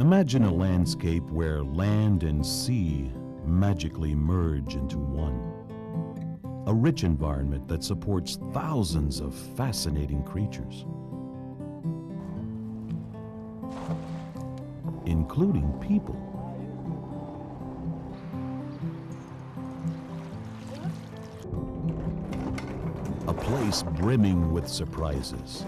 Imagine a landscape where land and sea magically merge into one. A rich environment that supports thousands of fascinating creatures, including people. A place brimming with surprises.